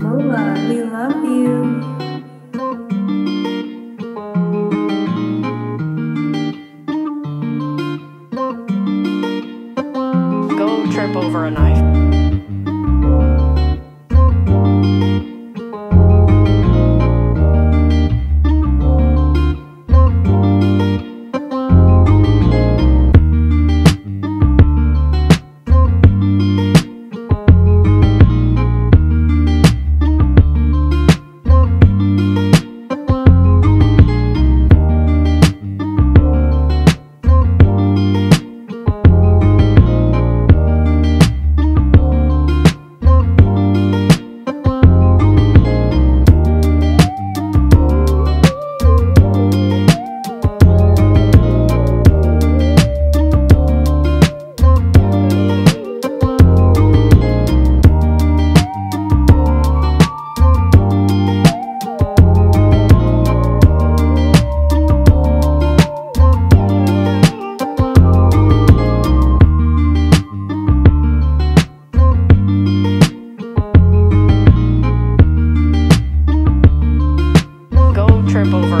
Mola, we love you. Go trip over a knife. Over